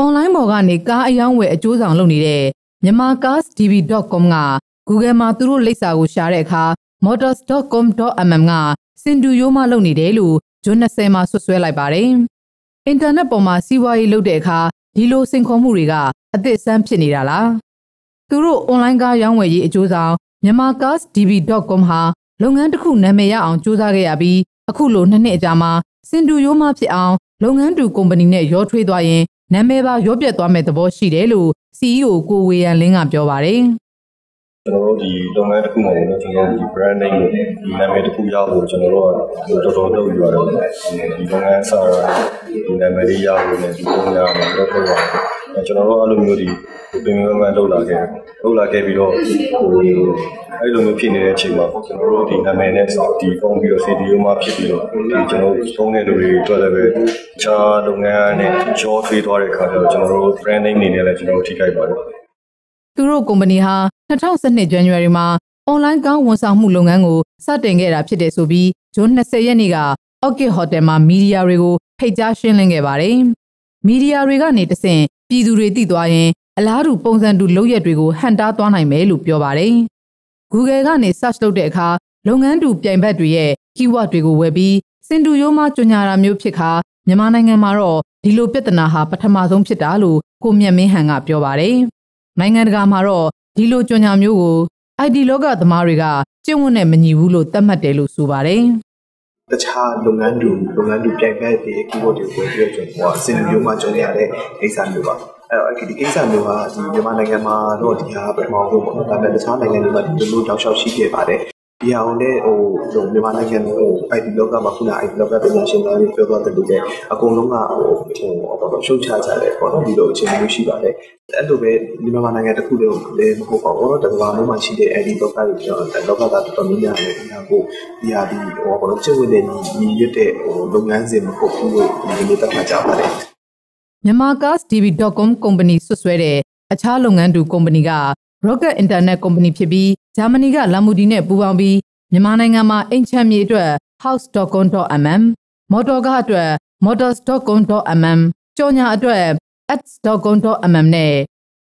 အွန်လိုင်းပေါ်ကနေကားအယောင်းဝယ်အကျိုးဆောင်လုပ်နေတဲ့မြန်မာ cars.db.com က Google မှာသူတို့လိပ်စာကိုရှာတဲ့အခါ motors.com.mm ကစင်တူရိုးမှလုပ်နေတယ်လို့ဂျွန်း20မှာဆွဆွဲလိုက်ပါတယ်။အင်တာနက်ပေါ်မှာစီးပွားရေးလုပ်တဲ့အခါဒီလိုစင်ခေါ်မှုတွေကအသစ်ဆန်းဖြစ်နေတာလား။သူတို့အွန်လိုင်းကားရောင်းဝယ်ရေးအကျိုးဆောင်မြန်မာ cars.db.com ဟာလုပ်ငန်းတစ်ခုနာမည်ရအောင်စူးစမ်းခဲ့ရပြီးအခုလိုနှစ်နှစ်အကြာမှာစင်တူရိုးမှဖြစ်အောင်လုပ်ငန်းတူကုမ္ပဏီနဲ့ရောထွေးသွားရင် နာမည်ပါရောပြတ်သွားမဲ့သဘောရှိတယ်လို့ CEO ကိုဝေယံလင်းကပြောပါတယ်ကျွန်တော်တို့ဒီလုပ်ငန်းတစ်ခုမှာလည်းကျွန်တော်တို့ဒီ brand name ကိုဒီနာမည်တစ်ခုရဖို့ကျွန်တော်တို့ကတော်တော်လုပ်ယူရတယ်ဒီလုပ်ငန်းစာဒီနာမည်လေးရဖို့နဲ့ဒီပုံရအောင်လုပ်ဖို့ရတယ်ကျွန်တော်တို့အဲ့လိုမျိုးဒီပင်ပန်းပန်းလုပ်လာခဲ့လုပ်လာခဲ့ပြီးတော့ဟိုအဲ့လိုမျိုးဖြစ်နေတဲ့အချိန်မှာကျွန်တော်တို့ဒီနာမည်နဲ့ဒီပုံပြီးတော့ CD မှာဖြစ်ပြီးတော့ဒီကျွန်တော်တို့သုံးတဲ့လူတွေအတွက်လည်းပဲ ခြားလုပ်ငန်းနဲ့ကြောထွေးသွားတဲ့အခါကျတော့ကျွန်တော်တို့ branding အနေနဲ့လည်းကျွန်တော်တို့ထိခိုက်ပါတယ်သူတို့ကုမ္ပဏီဟာ2012 January မှာ online ကောင်းဝန်ဆောင်မှုလုပ်ငန်းကိုစတင်ခဲ့တာဖြစ်တယ်ဆိုပြီးဂျွန်20ရက်နေ့က Orchid Hotel မှာမီဒီယာတွေကိုဖိတ်ကြားရှင်းလင်းခဲ့ပါတယ်။မီဒီယာတွေကနေတဆင့်ပြည်သူတွေသိသွားရင်အလားတူပုံစံတူလုပ်ရက်တွေကိုဟန်တားသွားနိုင်မယ်လို့ပြောပါတယ်။ Google ကနေ search လုပ်တဲ့အခါလုပ်ငန်းတူပြိုင်ဘက်တွေရဲ့ keyword တွေကိုဝယ်ပြီးစင်တူရိုးမှကြညာတာမျိုးဖြစ်ခါ မြန်မာနိုင်ငံမှာတော့ဒီလိုပြဿနာဟာပထမဆုံးဖြစ်တာလို့ကိုမြတ်မင်းဟန်ကပြောပါတယ်။နိုင်ငံတကာမှာတော့ဒီလိုကြညာမျိုးကို IT လောကသမားတွေကကျင့်ဝတ်နဲ့မညီဘူးလို့သတ်မှတ်တယ်လို့ဆိုပါတယ်။တခြားလုပ်ငန်းတူလုပ်ငန်းတူပြိုင်ဘက်တွေ keyword တွေကိုဝယ်ပြီးတော့ကျွန်တော်အစင်မျိုးမှကြုံရတဲ့ကိစ္စမျိုးပါ။အဲ့တော့ဒီကိစ္စမျိုးကဒီမြန်မာနိုင်ငံမှာတော့ဒီဟာပထမဆုံးပေါ့နော်ဒါပေမဲ့တခြားနိုင်ငံတွေမှာဒီလိုတောက်လျှောက်ရှိခဲ့ပါတယ် ဒီဟာနဲ့ဟိုဟိုမြန်မာနိုင်ငံဟို IT လောကမှာခုန IT လောကပညာရှင်တွေပြောသွားတဲ့လူတွေအကုန်လုံးကဟိုဟိုတော့ရှုပ်ချကြတယ်ပေါ့နော်ဒီလိုအခြေအနေမျိုးရှိပါတယ်အဲ့လိုပဲမြန်မာနိုင်ငံတစ်ခုတည်းကိုလည်းမဟုတ်ပါဘူးတော့တကမ္ဘာလုံးမှာရှိတဲ့ IT လောကတွေကျွန်တော်လောကသားတော်တော်များများလည်းဒီဟာကိုဒီဟာဒီဟိုဘောလုံးကျင့်ဝတ်တဲ့ညီရတဲ့ဟိုလုပ်ငန်းစဉ်မဟုတ်ဘူးလို့ဒီလိုသတ်မှတ်ကြပါတယ်မြန်မာ cars.db.com ကုမ္ပဏီဆွဆွဲတဲ့အခြားလုပ်ငန်းတူကုမ္ပဏီက Rocket Internet ကုမ္ပဏီဖြစ်ပြီး ဂျာမနီကလာမူဒီနဲ့ပူးပေါင်းပြီးမြန်မာနိုင်ငံမှာအိမ်ချမ်းမြေအတွက် house.com.mm မော်တော်ကားအတွက် motors.com.mm ကြော်ညာအတွက် ads.com.mm နဲ့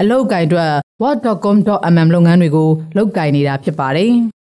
အလုပ်ကိုင်အတွက် what.com.mm လုပ်ငန်းတွေကိုလုပ်ကိုင်နေတာဖြစ်ပါတယ်။